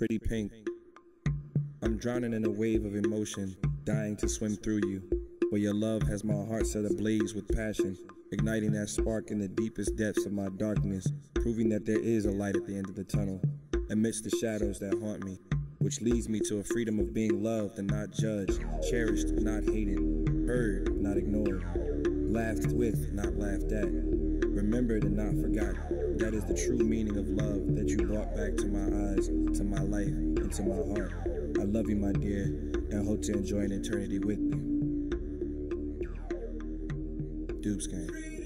pretty pink. I'm drowning in a wave of emotion, dying to swim through you. Where your love has my heart set ablaze with passion, igniting that spark in the deepest depths of my darkness, proving that there is a light at the end of the tunnel, amidst the shadows that haunt me, which leads me to a freedom of being loved and not judged, cherished, not hated, heard, not ignored, laughed with, not laughed at, remembered and not forgotten. That is the true meaning of love brought back to my eyes, to my life, and to my heart. I love you, my dear, and hope to enjoy an eternity with you. Dupes Gang.